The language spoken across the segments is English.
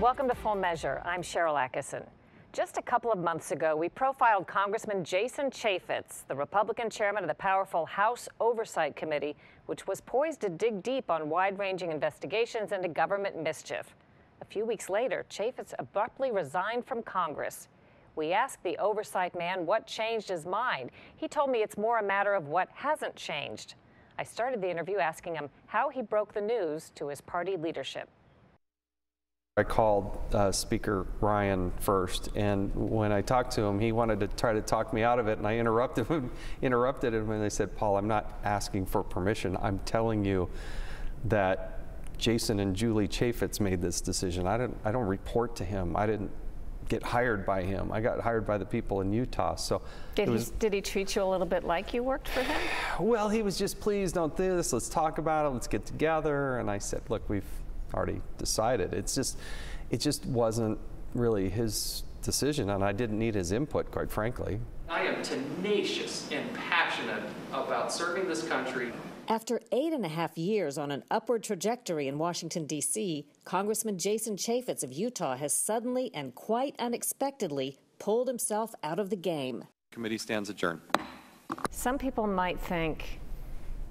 Welcome to Full Measure. I'm Sharyl Attkisson. Just a couple of months ago, we profiled Congressman Jason Chaffetz, the Republican chairman of the powerful House Oversight Committee, which was poised to dig deep on wide ranging investigations into government mischief. A few weeks later, Chaffetz abruptly resigned from Congress. We asked the oversight man what changed his mind. He told me it's more a matter of what hasn't changed. I started the interview asking him how he broke the news to his party leadership. I called uh, Speaker Ryan first, and when I talked to him, he wanted to try to talk me out of it, and I interrupted him. interrupted him, and I said, "Paul, I'm not asking for permission. I'm telling you that Jason and Julie Chaffetz made this decision. I didn't. I don't report to him. I didn't get hired by him. I got hired by the people in Utah. So did he did he treat you a little bit like you worked for him? Well, he was just please don't do this. Let's talk about it. Let's get together. And I said, look, we've already decided. It's just, it just wasn't really his decision, and I didn't need his input, quite frankly. I am tenacious and passionate about serving this country. After eight and a half years on an upward trajectory in Washington, D.C., Congressman Jason Chaffetz of Utah has suddenly and quite unexpectedly pulled himself out of the game. Committee stands adjourned. Some people might think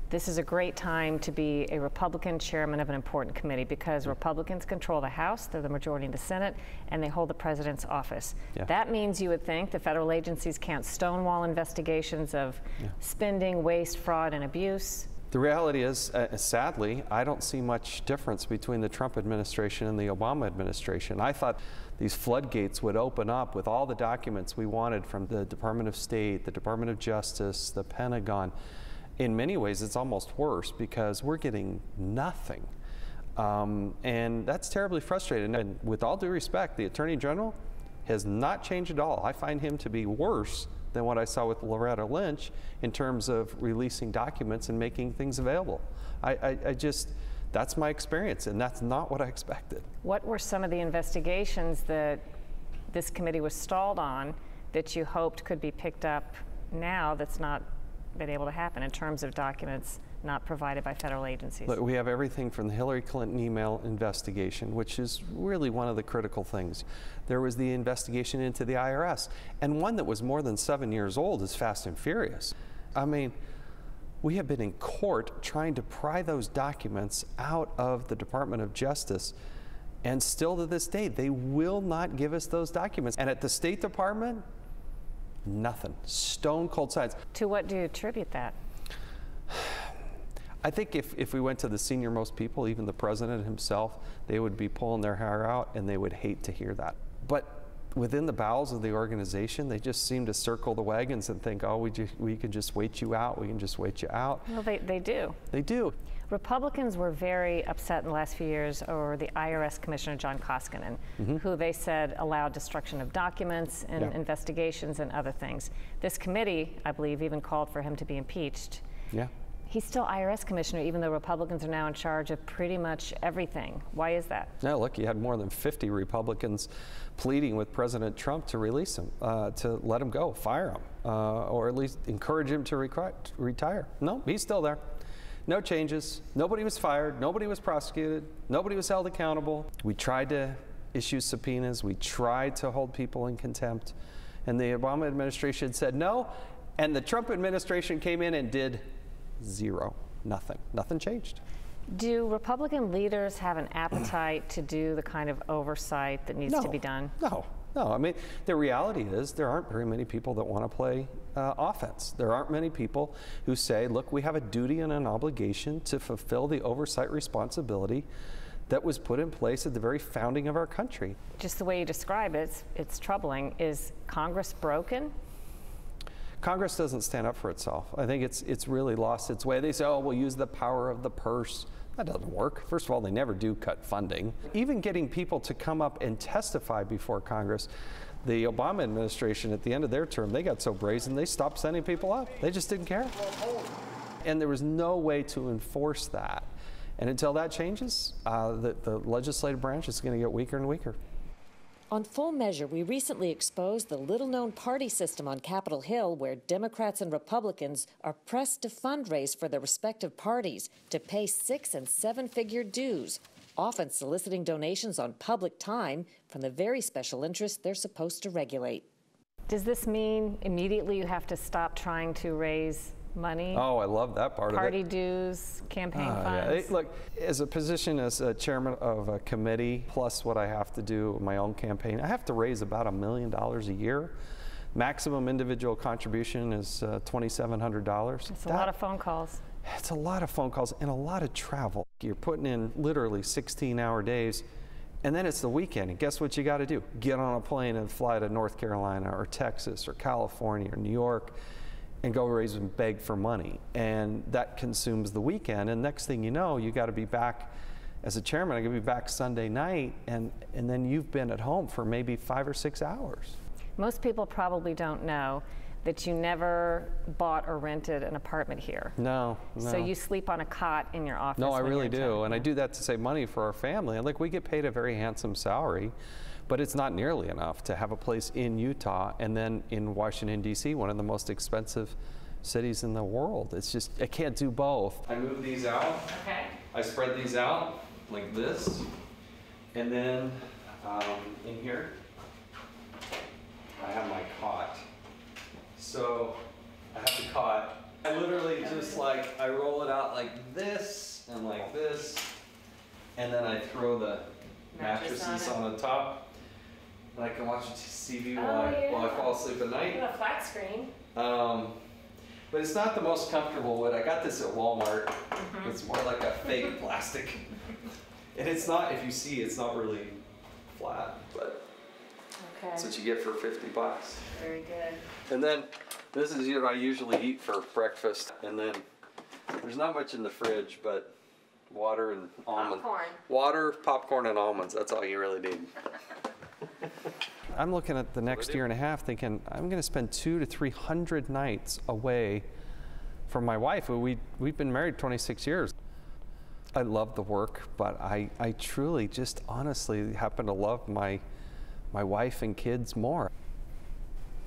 this is a great time to be a Republican chairman of an important committee because Republicans control the House, they're the majority in the Senate, and they hold the president's office. Yeah. That means you would think the federal agencies can't stonewall investigations of yeah. spending, waste, fraud, and abuse. The reality is, uh, sadly, I don't see much difference between the Trump administration and the Obama administration. I thought these floodgates would open up with all the documents we wanted from the Department of State, the Department of Justice, the Pentagon in many ways, it's almost worse because we're getting nothing. Um, and that's terribly frustrating. And with all due respect, the Attorney General has not changed at all. I find him to be worse than what I saw with Loretta Lynch in terms of releasing documents and making things available. I, I, I just, that's my experience, and that's not what I expected. What were some of the investigations that this committee was stalled on that you hoped could be picked up now that's not been able to happen in terms of documents not provided by federal agencies? Look, we have everything from the Hillary Clinton email investigation, which is really one of the critical things. There was the investigation into the IRS, and one that was more than seven years old is Fast and Furious. I mean, we have been in court trying to pry those documents out of the Department of Justice. And still to this day, they will not give us those documents. And at the State Department, Nothing. Stone cold science. To what do you attribute that? I think if, if we went to the senior most people, even the president himself, they would be pulling their hair out and they would hate to hear that. But within the bowels of the organization, they just seem to circle the wagons and think, oh, we, we can just wait you out, we can just wait you out. Well, they, they do. They do. Republicans were very upset in the last few years over the IRS Commissioner John Koskinen, mm-hmm. who they said allowed destruction of documents and yeah. investigations and other things. This committee, I believe, even called for him to be impeached. Yeah. He's still IRS commissioner, even though Republicans are now in charge of pretty much everything. Why is that? Now, look, you had more than 50 Republicans pleading with President Trump to release him, uh, to let him go, fire him, uh, or at least encourage him to retire. No, he's still there. No changes. Nobody was fired. Nobody was prosecuted. Nobody was held accountable. We tried to issue subpoenas. We tried to hold people in contempt. And the Obama administration said no. And the Trump administration came in and did zero. Nothing. Nothing changed. Do Republican leaders have an appetite to do the kind of oversight that needs no, to be done? No, no, I mean, the reality is there aren't very many people that want to play uh, offense. There aren't many people who say, look, we have a duty and an obligation to fulfill the oversight responsibility that was put in place at the very founding of our country. Just the way you describe it, it's, it's troubling. Is Congress broken? Congress doesn't stand up for itself. I think it's, it's really lost its way. They say, oh, we'll use the power of the purse. That doesn't work. First of all, they never do cut funding. Even getting people to come up and testify before Congress, the Obama administration at the end of their term, they got so brazen they stopped sending people up. They just didn't care. And there was no way to enforce that. And until that changes, uh, the, the legislative branch is going to get weaker and weaker. On full measure, we recently exposed the little known party system on Capitol Hill where Democrats and Republicans are pressed to fundraise for their respective parties to pay six and seven figure dues, often soliciting donations on public time from the very special interests they're supposed to regulate. Does this mean immediately you have to stop trying to raise money? Oh, I love that part Party of it. Party dues, campaign Ah, yeah. funds? It- Look, as a position as a chairman of a committee, plus what I have to do with my own campaign, I have to raise about a million dollars a year. Maximum individual contribution is uh, $2,700. It's a lot of phone calls. It's a lot of phone calls and a lot of travel. You're putting in literally 16 hour days, and then it's the weekend. And guess what you got to do? Get on a plane and fly to North Carolina or Texas or California or New York and go raise and beg for money. And that consumes the weekend. And next thing you know, you got to be back as a chairman. I got to be back Sunday night, and, and then you've been at home for maybe five or six hours. Most people probably don't know that you never bought or rented an apartment here. No, no. So you sleep on a cot in your office. No, I really do. town. And I do that to save money for our family. And like, we get paid a very handsome salary, but it's not nearly enough to have a place in Utah and then in Washington, D.C., one of the most expensive cities in the world. It's just, I can't do both. I move these out. Okay. I spread these out like this. And then um, in here, I have my cot. So I have the cot. I literally just like, I roll it out like this and like this. And then I throw the Mattress on mattresses it. on, the top. And I can watch TV Oh, while, I, while I yeah. fall asleep at night. a flat screen. Um, but it's not the most comfortable wood. I got this at Walmart. Mm-hmm. It's more like a fake plastic. And it's not, if you see, it's not really flat, but Okay. that's what you get for 50 bucks. Very good. And then this is what I usually eat for breakfast. And then there's not much in the fridge, but water and almonds. Popcorn. Water, popcorn, and almonds. That's all you really need. I'm looking at the next year and a half thinking I'm going to spend two to 300 nights away from my wife. We, we've been married 26 years. I love the work, but I, I truly just honestly happen to love my, my wife and kids more.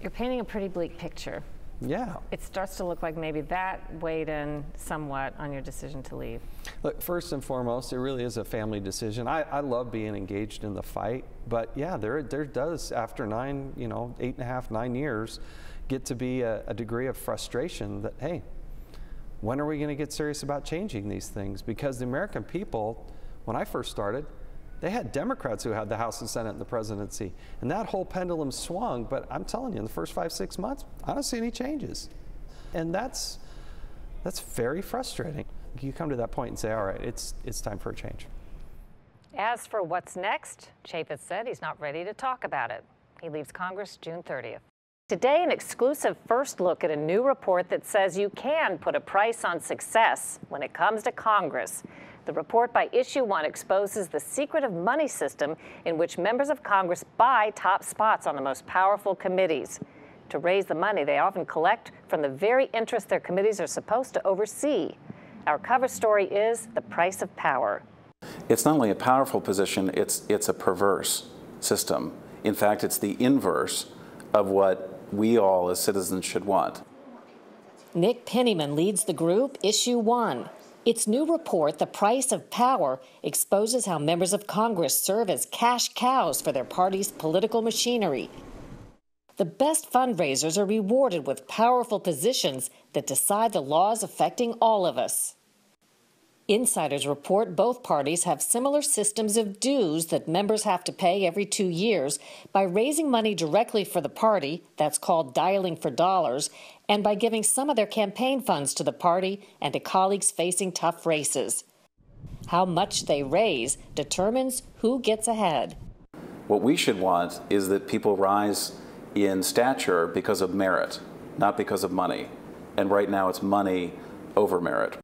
You're painting a pretty bleak picture. Yeah. It starts to look like maybe that weighed in somewhat on your decision to leave. Look, first and foremost, it really is a family decision. I, I love being engaged in the fight, but yeah, there, there does, after nine, you know, eight and a half, nine years, get to be a, a degree of frustration that, hey, when are we going to get serious about changing these things? Because the American people, when I first started, they had Democrats who had the House and Senate and the presidency. And that whole pendulum swung, but I'm telling you, in the first five, six months, I don't see any changes. And that's, that's very frustrating. You come to that point and say, all right, it's, it's time for a change. As for what's next, Chaffetz said he's not ready to talk about it. He leaves Congress June 30th. Today, an exclusive first look at a new report that says you can put a price on success when it comes to Congress. The report by Issue One exposes the secretive money system in which members of Congress buy top spots on the most powerful committees. To raise the money they often collect from the very interests their committees are supposed to oversee. Our cover story is The Price of Power. It's not only a powerful position, it's, it's a perverse system. In fact, it's the inverse of what we all as citizens should want. Nick Penniman leads the group Issue One. Its new report, The Price of Power, exposes how members of Congress serve as cash cows for their party's political machinery. The best fundraisers are rewarded with powerful positions that decide the laws affecting all of us. Insiders report both parties have similar systems of dues that members have to pay every two years by raising money directly for the party, that's called dialing for dollars, and by giving some of their campaign funds to the party and to colleagues facing tough races. How much they raise determines who gets ahead. What we should want is that people rise in stature because of merit, not because of money. And right now it's money over merit.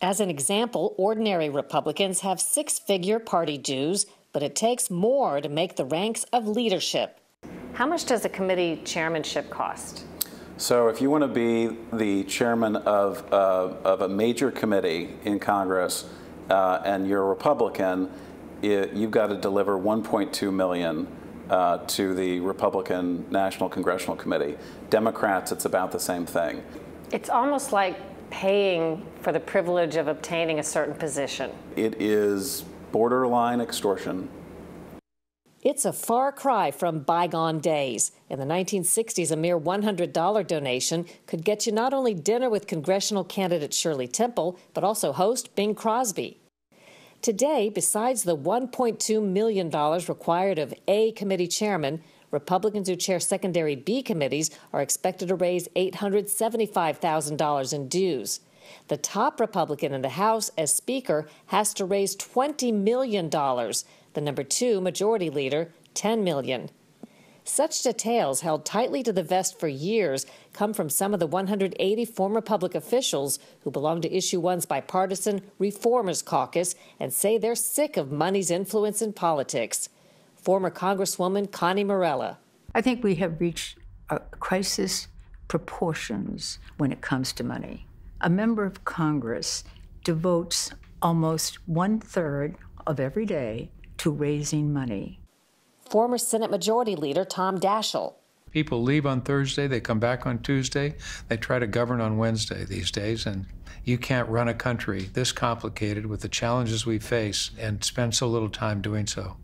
As an example, ordinary Republicans have six figure party dues, but it takes more to make the ranks of leadership. How much does a committee chairmanship cost? So, if you want to be the chairman of, uh, of a major committee in Congress uh, and you're a Republican, it, you've got to deliver 1.2 million uh, to the Republican National Congressional Committee. Democrats, it's about the same thing. It's almost like paying for the privilege of obtaining a certain position. It is borderline extortion. It's a far cry from bygone days. In the 1960s, a mere $100 donation could get you not only dinner with congressional candidate Shirley Temple, but also host Bing Crosby. Today, besides the $1.2 million required of A committee chairman, Republicans who chair secondary B committees are expected to raise $875,000 in dues. The top Republican in the House as Speaker has to raise $20 million. The number two majority leader, $10 million. Such details, held tightly to the vest for years, come from some of the 180 former public officials who belong to Issue One's bipartisan Reformers Caucus and say they're sick of money's influence in politics. Former Congresswoman Connie Morella. I think we have reached uh, crisis proportions when it comes to money. A member of Congress devotes almost one third of every day to raising money former Senate Majority Leader Tom Daschle. People leave on Thursday, they come back on Tuesday, they try to govern on Wednesday these days, and you can't run a country this complicated with the challenges we face and spend so little time doing so.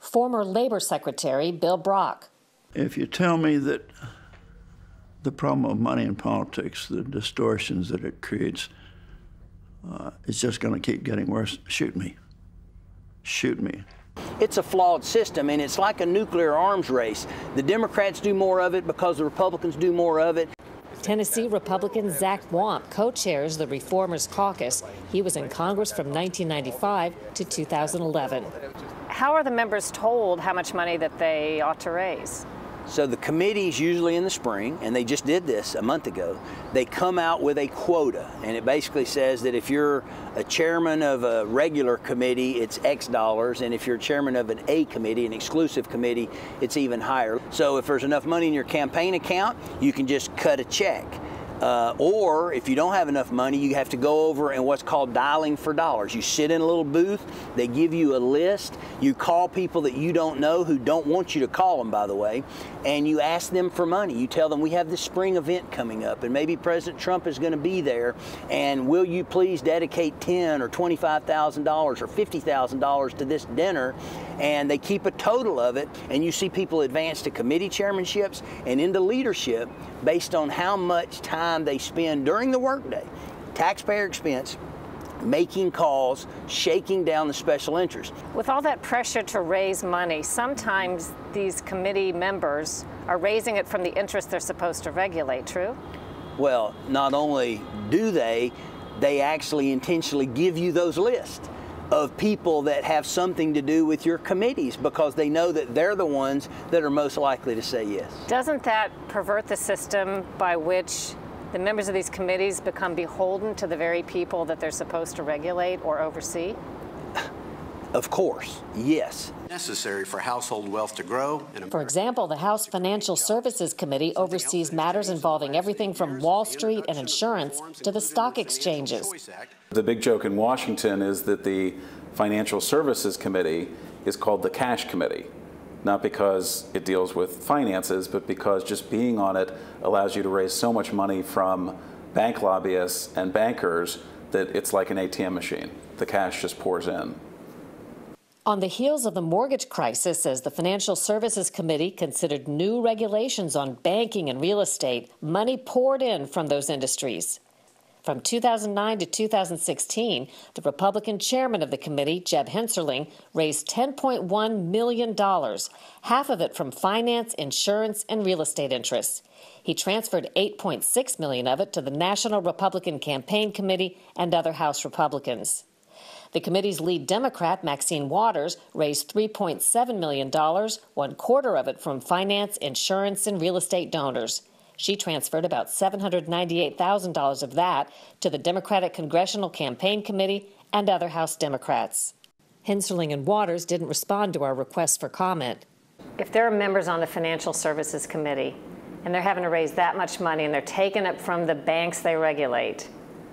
Former Labor Secretary Bill Brock. If you tell me that the problem of money in politics, the distortions that it creates, uh, is just going to keep getting worse, shoot me. Shoot me. It's a flawed system, and it's like a nuclear arms race. The Democrats do more of it because the Republicans do more of it. Tennessee Republican Zach Wamp co chairs the Reformers Caucus. He was in Congress from 1995 to 2011. How are the members told how much money that they ought to raise? So the committees usually in the spring, and they just did this a month ago, they come out with a quota. And it basically says that if you're a chairman of a regular committee, it's X dollars. And if you're chairman of an A committee, an exclusive committee, it's even higher. So if there's enough money in your campaign account, you can just cut a check. Uh, or if you don't have enough money, you have to go over and what's called dialing for dollars. You sit in a little booth, they give you a list, you call people that you don't know who don't want you to call them, by the way, and you ask them for money. You tell them we have this spring event coming up, and maybe President Trump is going to be there, and will you please dedicate ten or twenty-five thousand dollars or fifty thousand dollars to this dinner? And they keep a total of it, and you see people advance to committee chairmanships and into leadership based on how much time they spend during the workday, taxpayer expense, making calls, shaking down the special interest. With all that pressure to raise money, sometimes these committee members are raising it from the interest they're supposed to regulate, true? Well, not only do they, they actually intentionally give you those lists of people that have something to do with your committees because they know that they're the ones that are most likely to say yes. Doesn't that pervert the system by which the members of these committees become beholden to the very people that they're supposed to regulate or oversee? Of course, yes. Necessary for household wealth to grow. For example, the House Financial Services Committee oversees matters involving everything from Wall Street and insurance to the stock exchanges. The big joke in Washington is that the Financial Services Committee is called the Cash Committee not because it deals with finances, but because just being on it allows you to raise so much money from bank lobbyists and bankers that it's like an ATM machine. The cash just pours in. On the heels of the mortgage crisis, as the Financial Services Committee considered new regulations on banking and real estate, money poured in from those industries. From 2009 to 2016, the Republican chairman of the committee, Jeb Hensarling, raised $10.1 million, half of it from finance, insurance, and real estate interests. He transferred 8.6 million of it to the National Republican Campaign Committee and other House Republicans. The committee's lead Democrat, Maxine Waters, raised $3.7 million, one quarter of it from finance, insurance, and real estate donors. She transferred about $798,000 of that to the Democratic Congressional Campaign Committee and other House Democrats. Hensarling and Waters didn't respond to our request for comment. If there are members on the Financial Services Committee and they're having to raise that much money and they're taking it from the banks they regulate,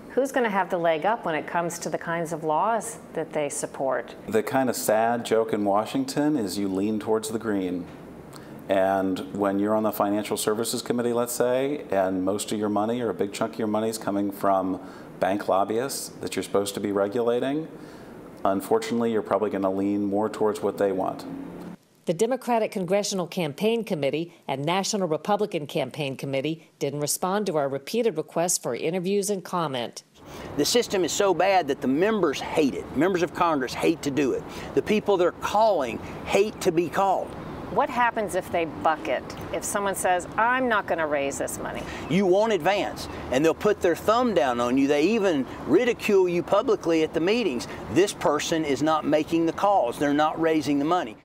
who's going to have the leg up when it comes to the kinds of laws that they support? The kind of sad joke in Washington is you lean towards the green. And when you're on the Financial Services Committee, let's say, and most of your money or a big chunk of your money is coming from bank lobbyists that you're supposed to be regulating, unfortunately, you're probably going to lean more towards what they want. The Democratic Congressional Campaign Committee and National Republican Campaign Committee didn't respond to our repeated requests for interviews and comment. The system is so bad that the members hate it. Members of Congress hate to do it. The people they're calling hate to be called. What happens if they buck it? If someone says, I'm not going to raise this money? You won't advance, and they'll put their thumb down on you. They even ridicule you publicly at the meetings. This person is not making the calls, they're not raising the money.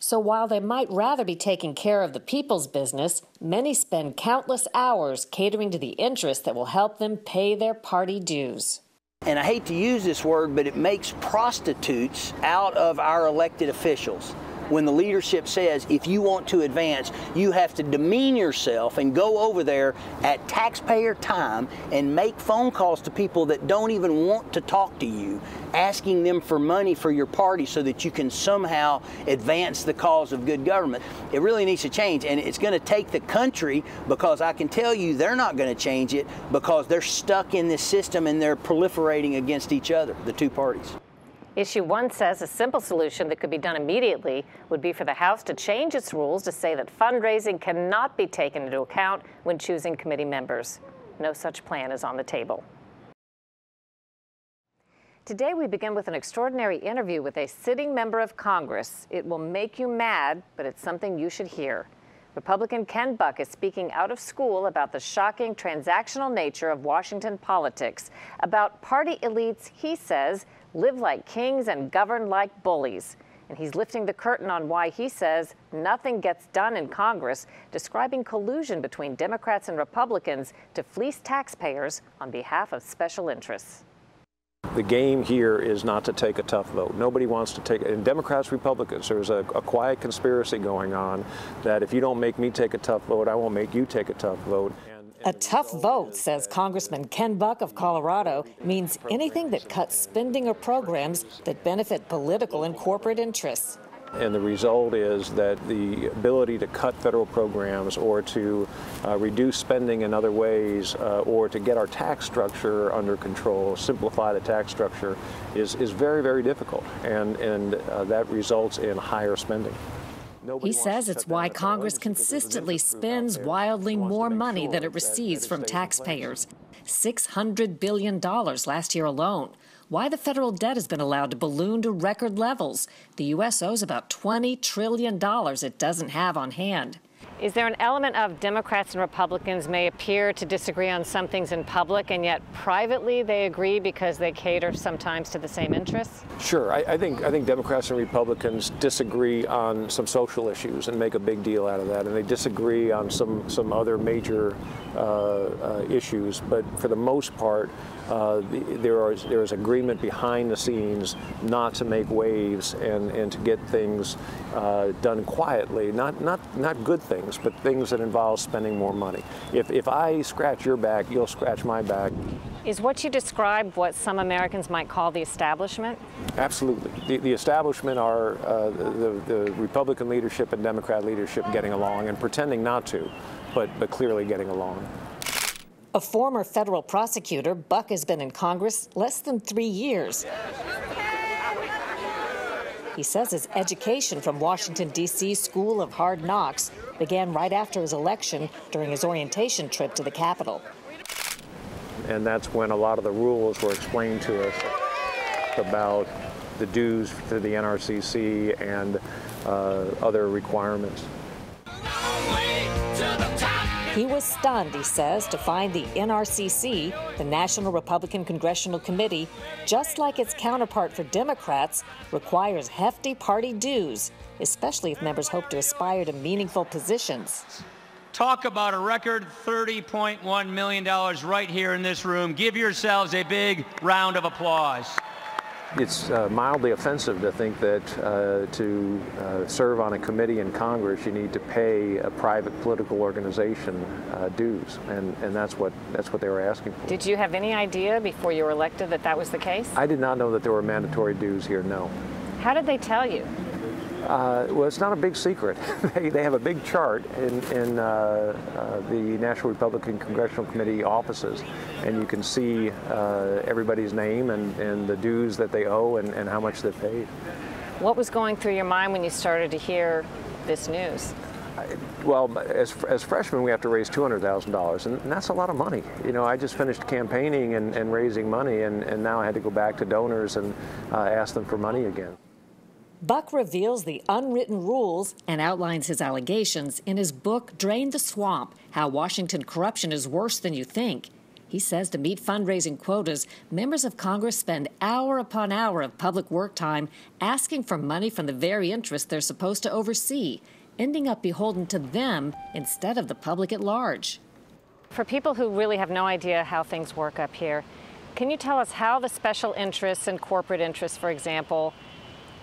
So while they might rather be taking care of the people's business, many spend countless hours catering to the interests that will help them pay their party dues. And I hate to use this word, but it makes prostitutes out of our elected officials when the leadership says if you want to advance, you have to demean yourself and go over there at taxpayer time and make phone calls to people that don't even want to talk to you, asking them for money for your party so that you can somehow advance the cause of good government. It really needs to change, and it's going to take the country because I can tell you they're not going to change it because they're stuck in this system and they're proliferating against each other, the two parties. Issue 1 says a simple solution that could be done immediately would be for the House to change its rules to say that fundraising cannot be taken into account when choosing committee members. No such plan is on the table. Today, we begin with an extraordinary interview with a sitting member of Congress. It will make you mad, but it's something you should hear. Republican Ken Buck is speaking out of school about the shocking transactional nature of Washington politics, about party elites he says live like kings and govern like bullies. And he's lifting the curtain on why he says nothing gets done in Congress, describing collusion between Democrats and Republicans to fleece taxpayers on behalf of special interests. The game here is not to take a tough vote. Nobody wants to take, and Democrats, Republicans, there's a, a, quiet conspiracy going on that if you don't make me take a tough vote, I won't make you take a tough vote. A tough vote, says Congressman Ken Buck of Colorado, means anything that cuts spending or programs that benefit political and corporate interests. And the result is that the ability to cut federal programs or to uh, reduce spending in other ways uh, or to get our tax structure under control, simplify the tax structure, is, is very, very difficult. And, and uh, that results in higher spending. He says it's why Congress consistently spends wildly more money than it receives from taxpayers. $600 billion last year alone. Why the federal debt has been allowed to balloon to record levels. The U.S. owes about $20 trillion it doesn't have on hand. Is there an element of Democrats and Republicans may appear to disagree on some things in public, and yet privately they agree because they cater sometimes to the same interests? Sure. I, I, think I think Democrats and Republicans disagree on some social issues and make a big deal out of that, and they disagree on some some other major uh, uh, issues. But for the most part, uh, there, is, there is agreement behind the scenes not to make waves and, and to get things uh, done quietly, not, not, not good things, but things that involve spending more money. If, if I scratch your back, you'll scratch my back. Is what you describe what some Americans might call the establishment? Absolutely. The, the establishment are uh, the, the Republican leadership and Democrat leadership getting along and pretending not to, but, but clearly getting along. A former federal prosecutor, Buck has been in Congress less than three years. He says his education from Washington, D.C. School of Hard Knocks began right after his election during his orientation trip to the Capitol. And that's when a lot of the rules were explained to us about the dues to the NRCC and uh, other requirements. He was stunned, he says, to find the NRCC, the National Republican Congressional Committee, just like its counterpart for Democrats, requires hefty party dues, especially if members hope to aspire to meaningful positions. Talk about a record $30.1 million right here in this room. Give yourselves a big round of applause. It's uh, mildly offensive to think that uh, to uh, serve on a committee in Congress, you need to pay a private political organization uh, dues, and, and that's what that's what they were asking for. Did you have any idea before you were elected that that was the case? I did not know that there were mandatory dues here. No. How did they tell you? Uh, well, it's not a big secret. they, they have a big chart in, in uh, uh, the National Republican Congressional Committee offices, and you can see uh, everybody's name and, and the dues that they owe and, and how much they've paid. What was going through your mind when you started to hear this news? Well, as, as freshmen, we have to raise $200,000, and that's a lot of money. You know, I just finished campaigning and, and raising money, and, and now I had to go back to donors and uh, ask them for money again. Buck reveals the unwritten rules and outlines his allegations in his book, Drain the Swamp How Washington Corruption is Worse Than You Think. He says to meet fundraising quotas, members of Congress spend hour upon hour of public work time asking for money from the very interests they're supposed to oversee, ending up beholden to them instead of the public at large. For people who really have no idea how things work up here, can you tell us how the special interests and corporate interests, for example,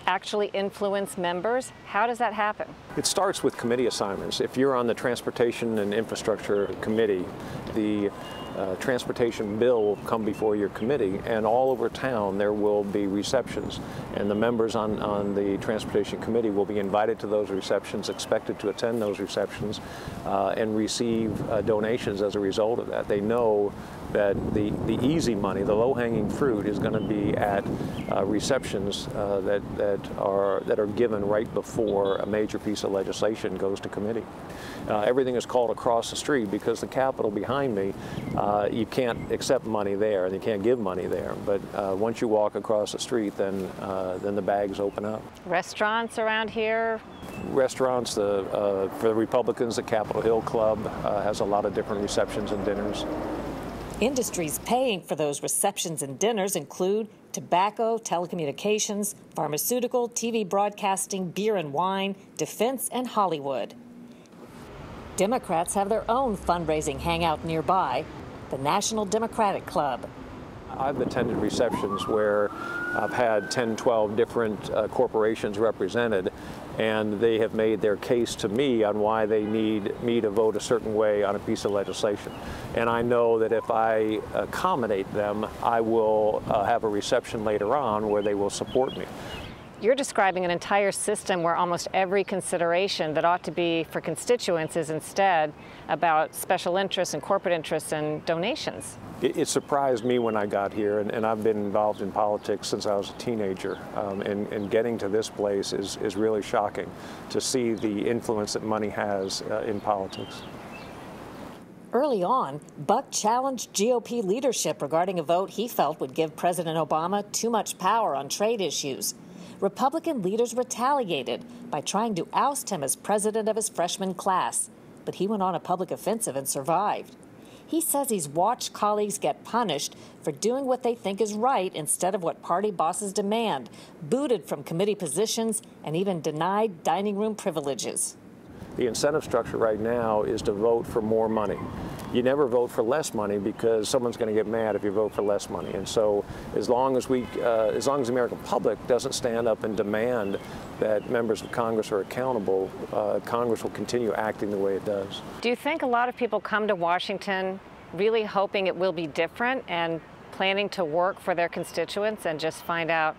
actually influence members? How does that happen? It starts with committee assignments. If you're on the Transportation and Infrastructure Committee, the uh, transportation bill will come before your committee, and all over town there will be receptions. And the members on, on the Transportation Committee will be invited to those receptions, expected to attend those receptions, uh, and receive uh, donations as a result of that. They know that the, the easy money, the low-hanging fruit, is going to be at uh, receptions uh, that, that, are, that are given right before a major piece of legislation goes to committee. Everything is called across the street because the Capitol behind me, uh, you can't accept money there and you can't give money there. But uh, once you walk across the street, then, uh, then the bags open up. Restaurants around here? Restaurants, the, for the Republicans, the Capitol Hill Club has a lot of different receptions and dinners. Industries paying for those receptions and dinners include tobacco, telecommunications, pharmaceutical, TV broadcasting, beer and wine, defense, and Hollywood. Democrats have their own fundraising hangout nearby, the National Democratic Club. I've attended receptions where I've had 10, 12 different uh, corporations represented, and they have made their case to me on why they need me to vote a certain way on a piece of legislation. And I know that if I accommodate them, I will uh, have a reception later on where they will support me. You're describing an entire system where almost every consideration that ought to be for constituents is instead about special interests and corporate interests and donations. It, it surprised me when I got here, and, and, I've been involved in politics since I was a teenager. Um, and, and, getting to this place is, is really shocking to see the influence that money has uh, in politics. Early on, Buck challenged GOP leadership regarding a vote he felt would give President Obama too much power on trade issues. Republican leaders retaliated by trying to oust him as president of his freshman class, but he went on a public offensive and survived. He says he's watched colleagues get punished for doing what they think is right instead of what party bosses demand, booted from committee positions, and even denied dining room privileges. The incentive structure right now is to vote for more money. You never vote for less money because someone's going to get mad if you vote for less money. And so, as long as we, uh, as long as the American public doesn't stand up and demand that members of Congress are accountable, uh, Congress will continue acting the way it does. Do you think a lot of people come to Washington really hoping it will be different and planning to work for their constituents and just find out